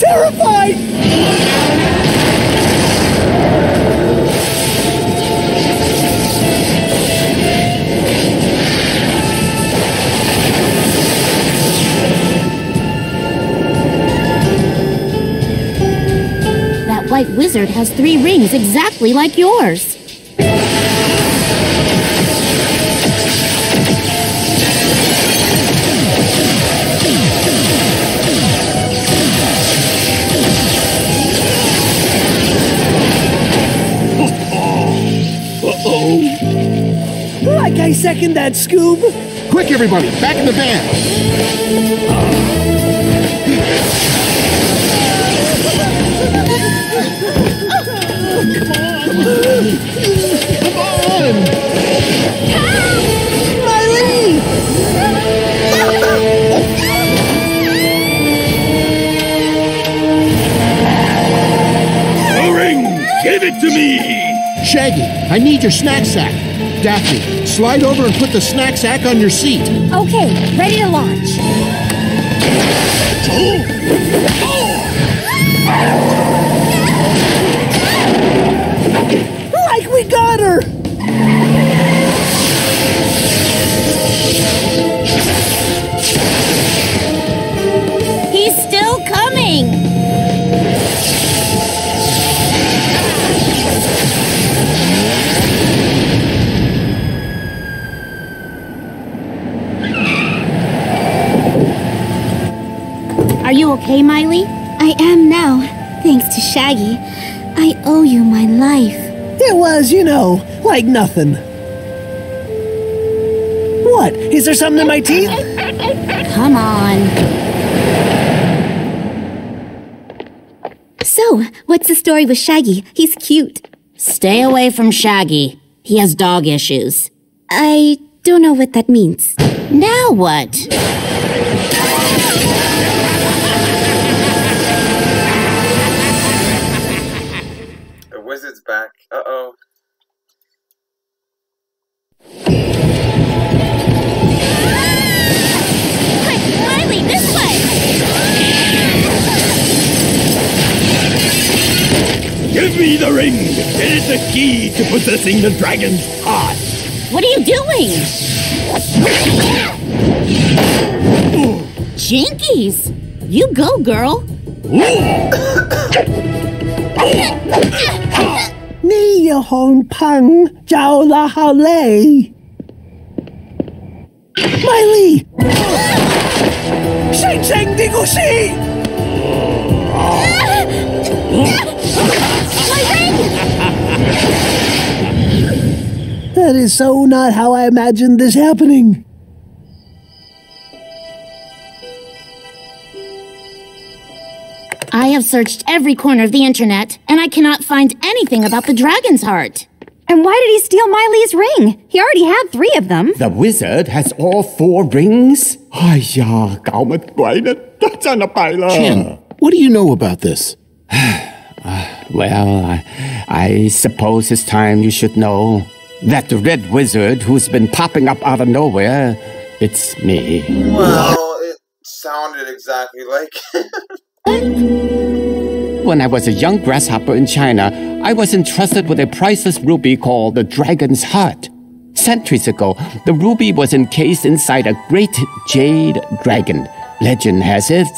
terrified! That white wizard has three rings exactly like yours. Like I second that, Scoob. Quick, everybody, back in the van. Come on! The ring! Give it to me! Shaggy, I need your snack sack. Daphne, slide over and put the snack sack on your seat. Okay, ready to launch. Like we got her! He's still coming! You okay, Miley? I am now, thanks to Shaggy. I owe you my life. It was, you know, like nothing. What? Is there something in my teeth? Come on. So, what's the story with Shaggy? He's cute. Stay away from Shaggy. He has dog issues. I don't know what that means. Now what? Me the ring! It is the key to possessing the dragon's heart! What are you doing? Jinkies! You go, girl. Ni Hong Pang Jiao La Hao Lei. Miley! Sheng Sheng Dingle Shi! is so not how I imagined this happening. I have searched every corner of the internet, and I cannot find anything about the dragon's heart. And why did he steal Miley's ring? He already had three of them. The wizard has all four rings? Hiya, what do you know about this? uh, well, I, I suppose it's time you should know that red wizard who's been popping up out of nowhere, it's me. Well, it sounded exactly like. When I was a young grasshopper in China, I was entrusted with a priceless ruby called the Dragon's Heart. Centuries ago, the ruby was encased inside a great jade dragon. Legend has it.